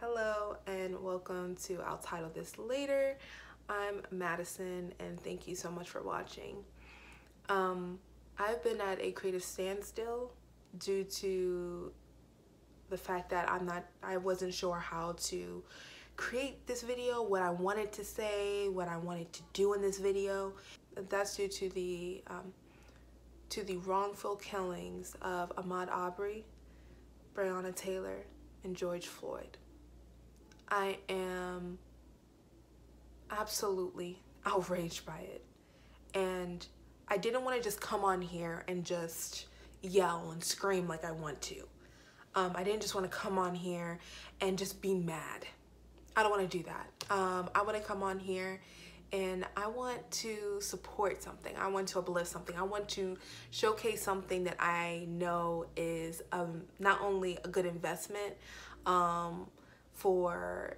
Hello and welcome to I'll title this later. I'm Madison and thank you so much for watching. Um, I've been at a creative standstill due to the fact that I'm not I wasn't sure how to create this video, what I wanted to say, what I wanted to do in this video. That's due to the um, to the wrongful killings of Ahmaud Arbery, Breonna Taylor, and George Floyd. I am absolutely outraged by it. And I didn't want to just come on here and just yell and scream like I want to. Um, I didn't just want to come on here and just be mad. I don't want to do that. Um, I want to come on here and I want to support something. I want to uplift something. I want to showcase something that I know is um, not only a good investment um, for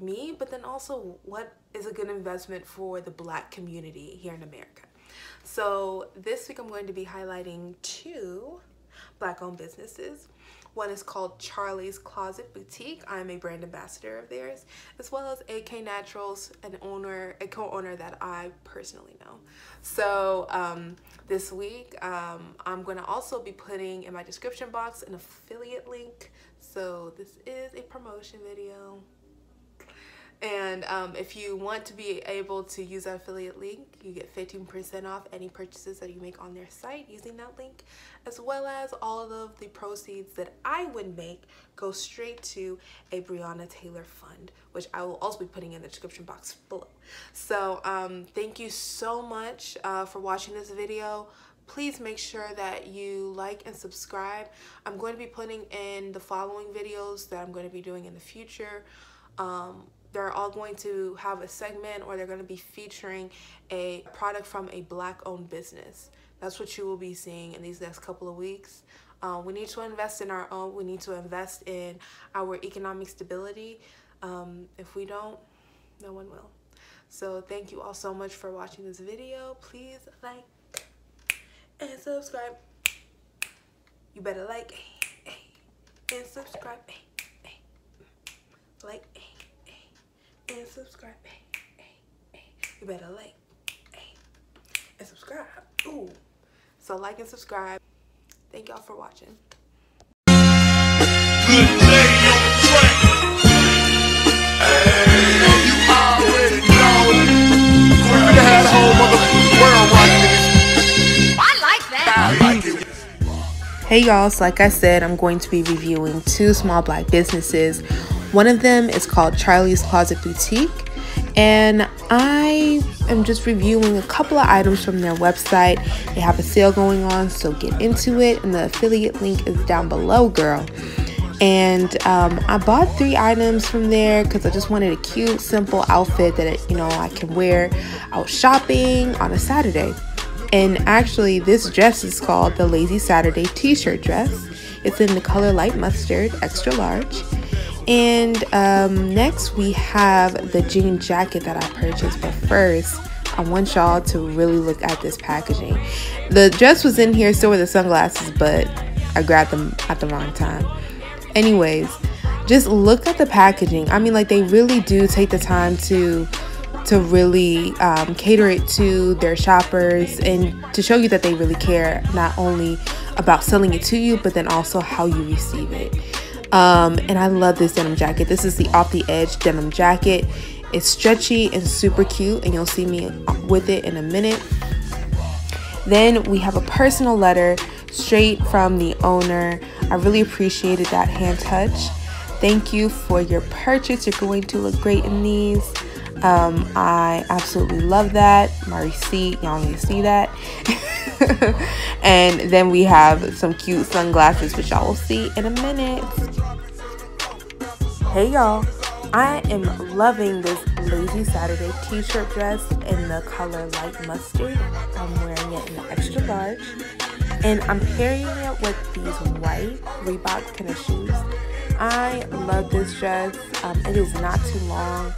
me, but then also what is a good investment for the black community here in America. So this week I'm going to be highlighting two black owned businesses. One is called Charley's Closet Boutique. I'm a brand ambassador of theirs, as well as AK Naturals, an owner, a co-owner that I personally know. So um, this week, um, I'm gonna also be putting in my description box an affiliate link. So this is a promotion video. And um, if you want to be able to use our affiliate link, you get 15% off any purchases that you make on their site using that link, as well as all of the proceeds that I would make go straight to a Breonna Taylor fund, which I will also be putting in the description box below. So um, thank you so much uh, for watching this video please make sure that you like and subscribe. I'm going to be putting in the following videos that I'm going to be doing in the future. Um, they're all going to have a segment or they're going to be featuring a product from a black owned business. That's what you will be seeing in these next couple of weeks. Uh, we need to invest in our own, we need to invest in our economic stability. Um, if we don't, no one will. So thank you all so much for watching this video. Please like and subscribe. You better like and subscribe. Like and subscribe. Hey, hey, hey. You better like hey, and subscribe. Ooh. So like and subscribe. Thank y'all for watching. Hey y'all, so like I said, I'm going to be reviewing two small black businesses one of them is called Charley's Closet Boutique, and I am just reviewing a couple of items from their website. They have a sale going on, so get into it, and the affiliate link is down below, girl. And um, I bought three items from there because I just wanted a cute, simple outfit that you know I can wear out shopping on a Saturday. And actually, this dress is called the Lazy Saturday T-shirt dress. It's in the color light mustard, extra large and um, next we have the jean jacket that I purchased. But first, I want y'all to really look at this packaging. The dress was in here, so were the sunglasses, but I grabbed them at the wrong time. Anyways, just look at the packaging. I mean, like they really do take the time to to really um, cater it to their shoppers and to show you that they really care not only about selling it to you, but then also how you receive it. Um, and I love this denim jacket. This is the off the edge denim jacket. It's stretchy and super cute, and you'll see me with it in a minute. Then we have a personal letter straight from the owner. I really appreciated that hand touch. Thank you for your purchase. You're going to look great in these. Um, I absolutely love that. My receipt, y'all need to see that. and then we have some cute sunglasses, which y'all will see in a minute. Hey y'all, I am loving this Lazy Saturday t-shirt dress in the color light mustard. I'm wearing it in extra large. And I'm pairing it with these white Reebok tennis shoes. I love this dress. Um, it is not too long.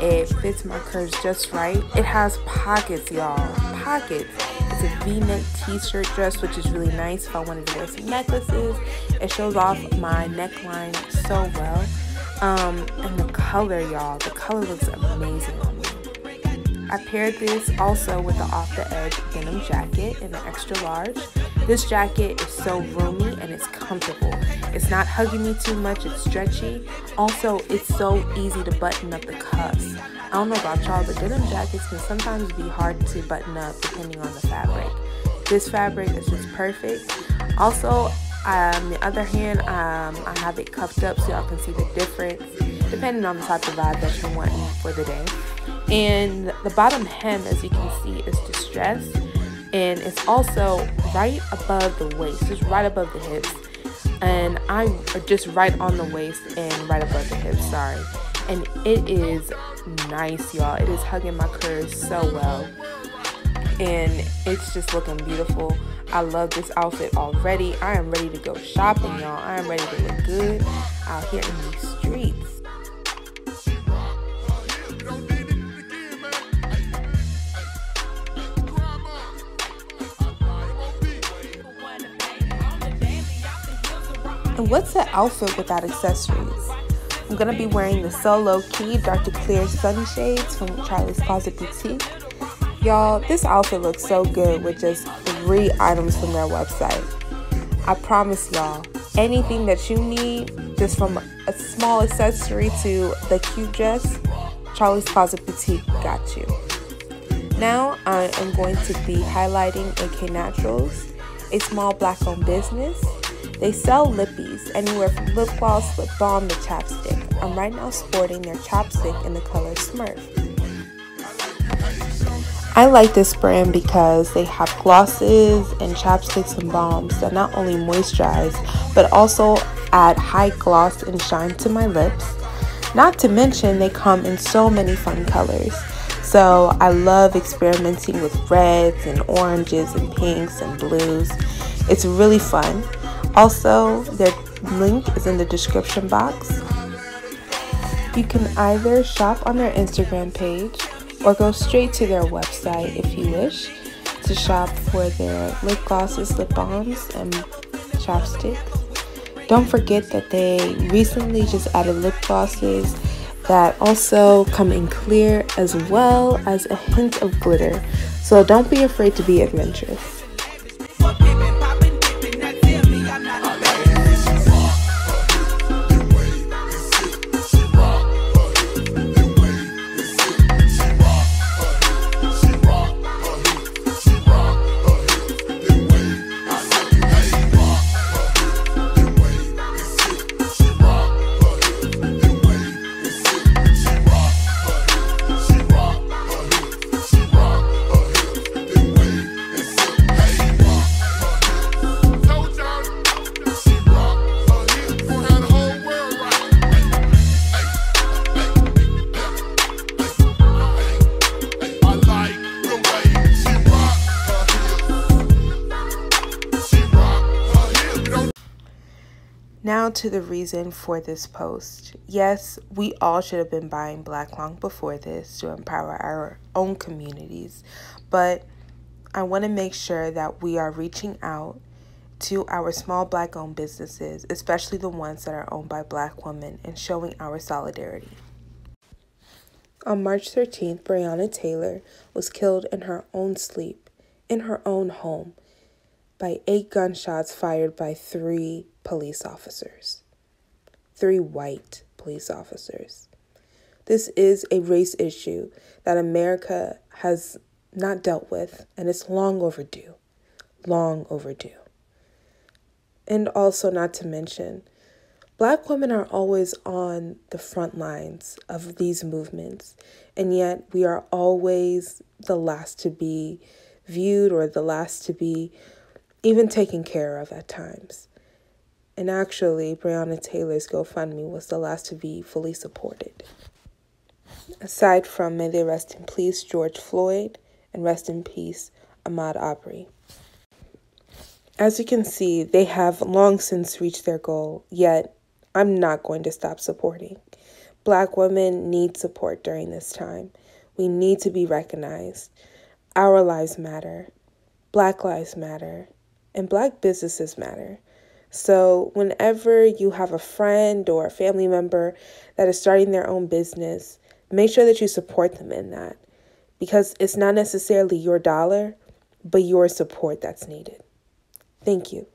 It fits my curves just right. It has pockets, y'all. Pockets. It's a v-neck t-shirt dress, which is really nice if I wanted to wear some necklaces. It shows off my neckline so well. Um, and the color, y'all, the color looks amazing on me. I paired this also with the off the edge denim jacket in an extra large. This jacket is so roomy and it's comfortable. It's not hugging me too much, it's stretchy. Also, it's so easy to button up the cuffs. I don't know about y'all, but denim jackets can sometimes be hard to button up depending on the fabric. This fabric is just perfect. Also, on the other hand, um, I have it cuffed up so y'all can see the difference depending on the type of vibe that you're wanting for the day. And the bottom hem, as you can see, is distressed and it's also right above the waist, just right above the hips. And I'm just right on the waist and right above the hips, sorry. And it is nice, y'all. It is hugging my curves so well. And it's just looking beautiful. I love this outfit already. I am ready to go shopping, y'all. I am ready to look good out here in these streets. And what's an outfit without accessories? I'm gonna be wearing the Solo Key to Clear Sunshades from Charley's Closet Boutique. Y'all, this outfit looks so good with just three items from their website. I promise y'all, anything that you need, just from a small accessory to the cute dress, Charley's Closet Boutique got you. Now I am going to be highlighting AK Naturals, a small black owned business they sell lippies, anywhere from lip gloss, lip balm to chapstick. I'm right now sporting their chapstick in the color Smurf. I like this brand because they have glosses and chapsticks and balms that not only moisturize but also add high gloss and shine to my lips. Not to mention, they come in so many fun colors. So I love experimenting with reds and oranges and pinks and blues. It's really fun. Also, their link is in the description box. You can either shop on their Instagram page or go straight to their website if you wish to shop for their lip glosses, lip balms, and chapsticks. Don't forget that they recently just added lip glosses that also come in clear as well as a hint of glitter. So don't be afraid to be adventurous. Now to the reason for this post. Yes, we all should have been buying Black long before this to empower our own communities, but I want to make sure that we are reaching out to our small black owned businesses, especially the ones that are owned by black women, and showing our solidarity. On March 13th, Breonna Taylor was killed in her own sleep, in her own home, by eight gunshots fired by three police officers. Three white police officers. This is a race issue that America has not dealt with, and it's long overdue. Long overdue. And also, not to mention, Black women are always on the front lines of these movements, and yet we are always the last to be viewed or the last to be even taken care of at times. And actually, Breonna Taylor's GoFundMe was the last to be fully supported. Aside from May they rest in peace, George Floyd, and rest in peace, Ahmaud Arbery. As you can see, they have long since reached their goal, yet I'm not going to stop supporting. Black women need support during this time. We need to be recognized. Our lives matter. Black lives matter. And black businesses matter. So, whenever you have a friend or a family member that is starting their own business, make sure that you support them in that because it's not necessarily your dollar, but your support that's needed. Thank you.